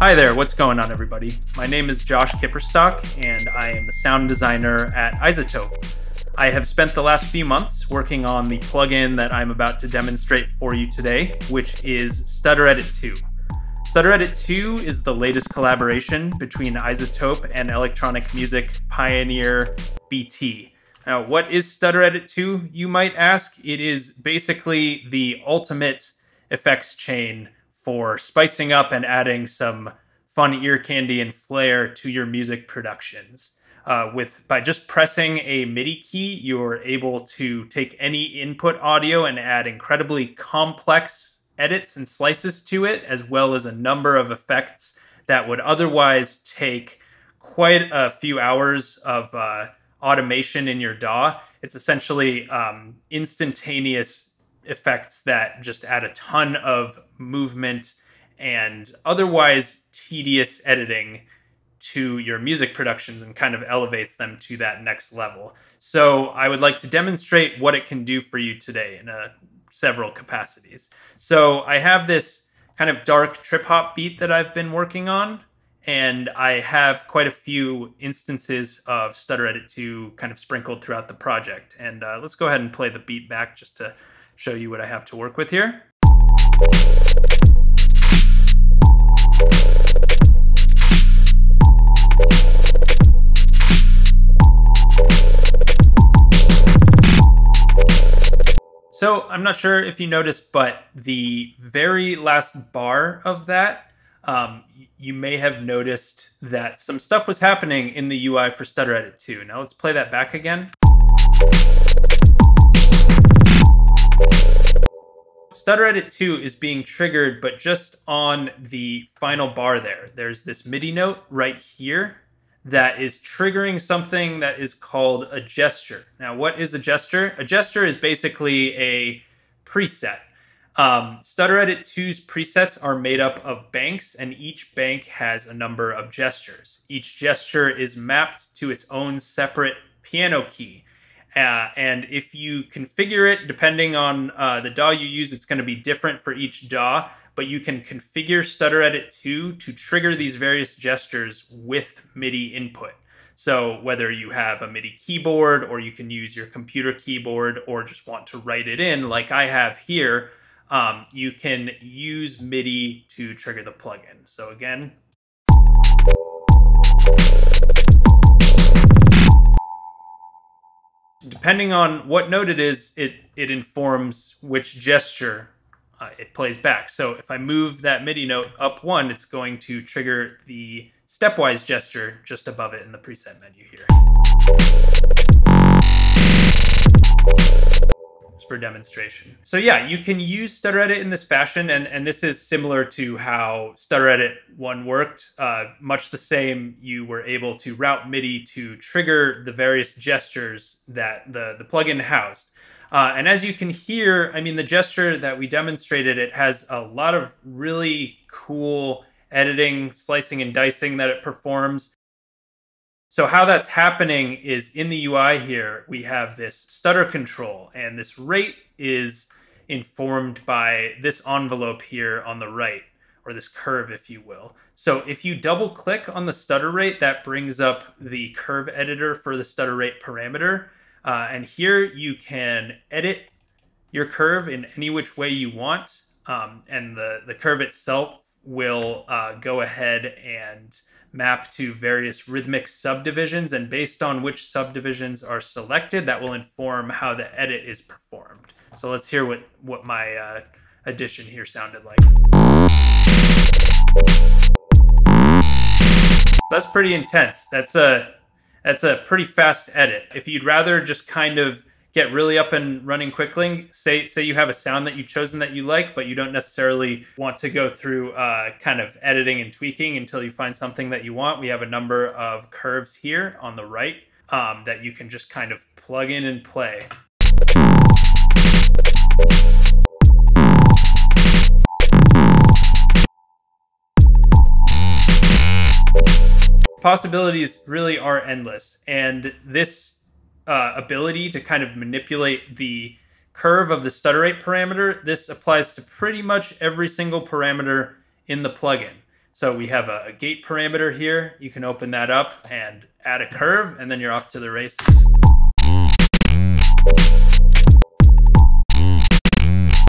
Hi there, what's going on, everybody? My name is Josh Kipersztok, and I am a sound designer at iZotope. I have spent the last few months working on the plugin that I'm about to demonstrate for you today, which is Stutter Edit 2. Stutter Edit 2 is the latest collaboration between iZotope and electronic music pioneer BT. Now, what is Stutter Edit 2, you might ask? It is basically the ultimate effects chain for spicing up and adding some fun ear candy and flair to your music productions. Uh, with by just pressing a MIDI key, you're able to take any input audio and add incredibly complex edits and slices to it, as well as a number of effects that would otherwise take quite a few hours of uh, automation in your DAW. It's essentially um, instantaneous effects that just add a ton of movement and otherwise tedious editing to your music productions and kind of elevates them to that next level. So I would like to demonstrate what it can do for you today in a, several capacities. So I have this kind of dark trip hop beat that I've been working on and I have quite a few instances of Stutter Edit 2 kind of sprinkled throughout the project. And uh, let's go ahead and play the beat back just to show you what I have to work with here. So I'm not sure if you noticed, but the very last bar of that, um, you may have noticed that some stuff was happening in the UI for Stutter Edit 2. Now let's play that back again. Stutter Edit 2 is being triggered, but just on the final bar there. There's this MIDI note right here that is triggering something that is called a gesture. Now, what is a gesture? A gesture is basically a preset. Um, Stutter Edit 2's presets are made up of banks, and each bank has a number of gestures. Each gesture is mapped to its own separate piano key. Uh, and if you configure it, depending on uh, the DAW you use, it's going to be different for each DAW. But you can configure Stutter Edit 2 to trigger these various gestures with MIDI input. So whether you have a MIDI keyboard or you can use your computer keyboard or just want to write it in like I have here, um, you can use MIDI to trigger the plugin. So again, depending on what note it is, it, it informs which gesture uh, it plays back. So if I move that MIDI note up one, it's going to trigger the stepwise gesture just above it in the preset menu here for demonstration. So yeah, you can use Stutter Edit in this fashion, and, and this is similar to how Stutter Edit 1 worked. Uh, much the same, you were able to route MIDI to trigger the various gestures that the, the plugin housed. Uh, and as you can hear, I mean, the gesture that we demonstrated, it has a lot of really cool editing, slicing, and dicing that it performs. So how that's happening is in the UI here, we have this stutter control, and this rate is informed by this envelope here on the right, or this curve, if you will. So if you double click on the stutter rate, that brings up the curve editor for the stutter rate parameter. Uh, and here you can edit your curve in any which way you want. Um, and the, the curve itself will uh, go ahead and map to various rhythmic subdivisions, and based on which subdivisions are selected, that will inform how the edit is performed. So let's hear what, what my uh, addition here sounded like. That's pretty intense. That's a that's a pretty fast edit. If you'd rather just kind of get really up and running quickly. Say say you have a sound that you've chosen that you like, but you don't necessarily want to go through uh, kind of editing and tweaking until you find something that you want. We have a number of curves here on the right um, that you can just kind of plug in and play. Possibilities really are endless, and this uh, ability to kind of manipulate the curve of the stutter rate parameter, this applies to pretty much every single parameter in the plugin. So we have a, a gate parameter here. You can open that up and add a curve, and then you're off to the races.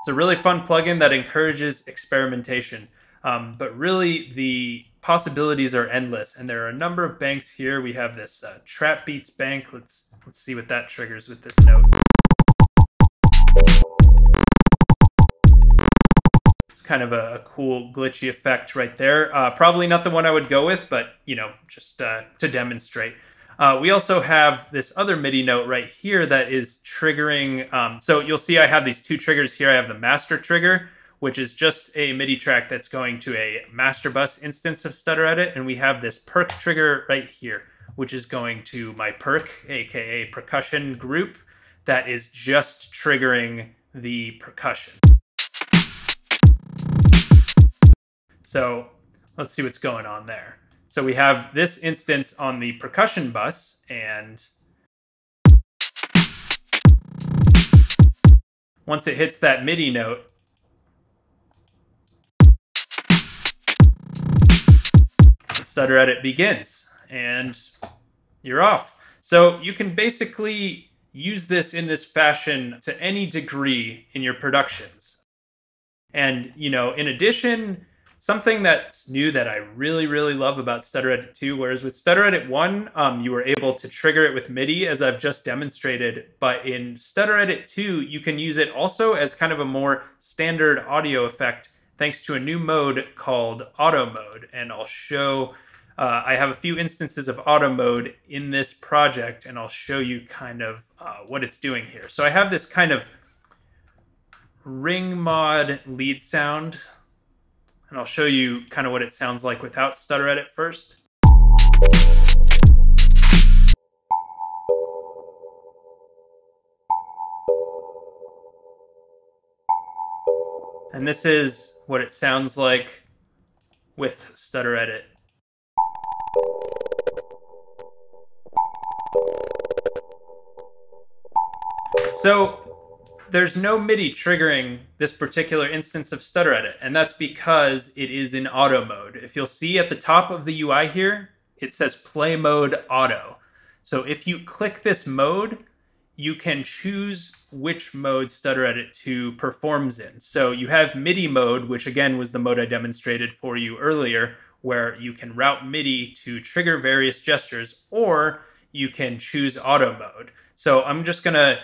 It's a really fun plugin that encourages experimentation. Um, but really, the possibilities are endless, and there are a number of banks here. We have this uh, trap beats bank. Let's let's see what that triggers with this note. It's kind of a, a cool glitchy effect right there. Uh, probably not the one I would go with, but you know, just uh, to demonstrate. Uh, we also have this other MIDI note right here that is triggering. Um, so you'll see I have these two triggers here. I have the master trigger, which is just a MIDI track that's going to a master bus instance of Stutter Edit. And we have this perk trigger right here, which is going to my perk, aka percussion group, that is just triggering the percussion. So let's see what's going on there. So we have this instance on the percussion bus and once it hits that MIDI note, stutter edit begins and you're off. So you can basically use this in this fashion to any degree in your productions. And, you know, in addition, something that's new that I really, really love about Stutter Edit 2, whereas with Stutter Edit 1, um, you were able to trigger it with MIDI, as I've just demonstrated, but in Stutter Edit 2, you can use it also as kind of a more standard audio effect, thanks to a new mode called Auto Mode, and I'll show... Uh, I have a few instances of auto mode in this project, and I'll show you kind of uh, what it's doing here. So I have this kind of ring mod lead sound and I'll show you kind of what it sounds like without stutter edit first. And this is what it sounds like with stutter edit. So there's no MIDI triggering this particular instance of stutter edit, and that's because it is in auto mode. If you'll see at the top of the UI here, it says play mode auto. So if you click this mode, you can choose which mode Stutter Edit 2 performs in. So you have MIDI mode, which again was the mode I demonstrated for you earlier, where you can route MIDI to trigger various gestures, or you can choose auto mode. So I'm just gonna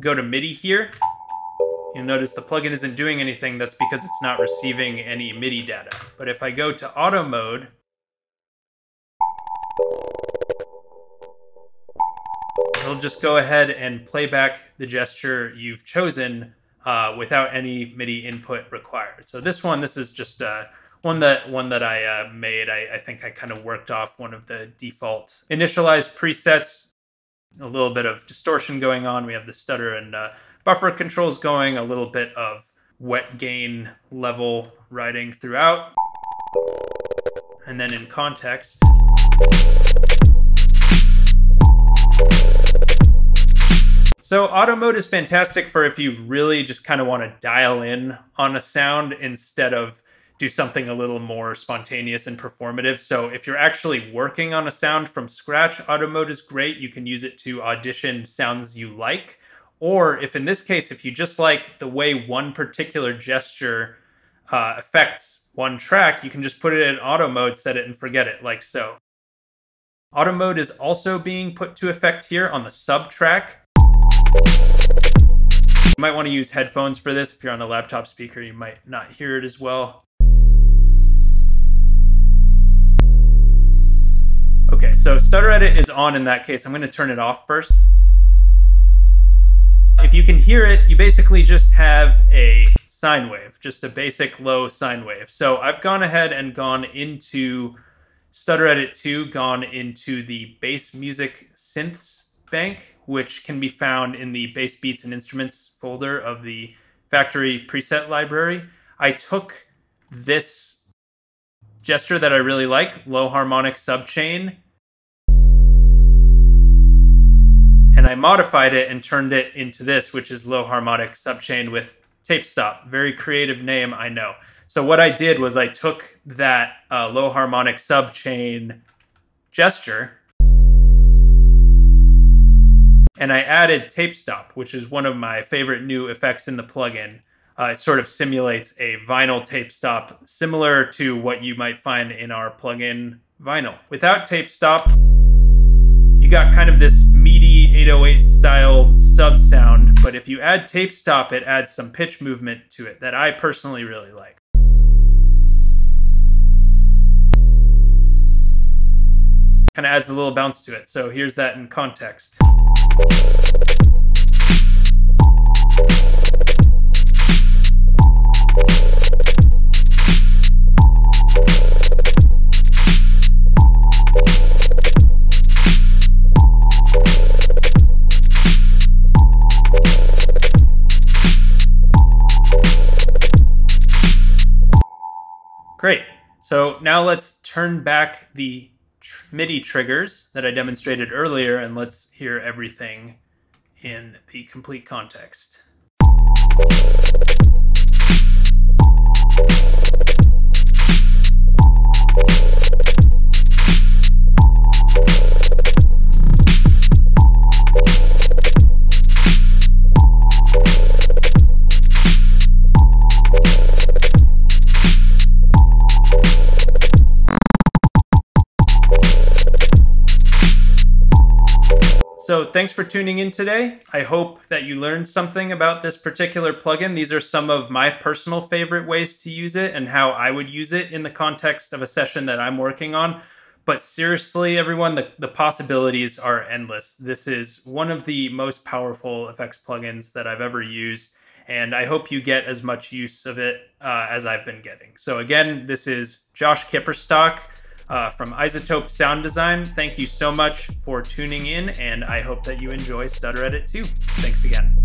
go to MIDI here, you'll notice the plugin isn't doing anything. That's because it's not receiving any MIDI data. But if I go to auto mode, it'll just go ahead and play back the gesture you've chosen uh, without any MIDI input required. So this one, this is just uh, one that one that I uh, made. I, I think I kind of worked off one of the default initialized presets a little bit of distortion going on. We have the stutter and uh, buffer controls going, a little bit of wet gain level writing throughout. And then in context, So auto mode is fantastic for if you really just kind of want to dial in on a sound instead of do something a little more spontaneous and performative. So if you're actually working on a sound from scratch, auto mode is great. You can use it to audition sounds you like. Or if in this case, if you just like the way one particular gesture uh, affects one track, you can just put it in auto mode, set it and forget it, like so. Auto mode is also being put to effect here on the sub track. You might want to use headphones for this. If you're on a laptop speaker, you might not hear it as well. Okay, so stutter edit is on in that case. I'm going to turn it off first. If you can hear it, you basically just have a sine wave, just a basic low sine wave. So I've gone ahead and gone into Stutter Edit 2, gone into the bass music synths bank, which can be found in the bass beats and instruments folder of the factory preset library. I took this gesture that I really like, low harmonic subchain, and I modified it and turned it into this, which is low harmonic subchain with tape stop. Very creative name, I know. So what I did was I took that uh, low harmonic subchain gesture and I added tape stop, which is one of my favorite new effects in the plugin. Uh, it sort of simulates a vinyl tape stop, similar to what you might find in our plugin vinyl. Without tape stop, you got kind of this meaty 808 style sub sound, but if you add tape stop, it adds some pitch movement to it that I personally really like. Kind of adds a little bounce to it. So here's that in context. Great. So now let's turn back the MIDI triggers that I demonstrated earlier and let's hear everything in the complete context. So thanks for tuning in today. I hope that you learned something about this particular plugin. These are some of my personal favorite ways to use it and how I would use it in the context of a session that I'm working on. But seriously, everyone, the, the possibilities are endless. This is one of the most powerful effects plugins that I've ever used. And I hope you get as much use of it uh, as I've been getting. So again, this is Josh Kipersztok uh, from iZotope Sound Design. Thank you so much for tuning in, and I hope that you enjoy Stutter Edit 2. Thanks again.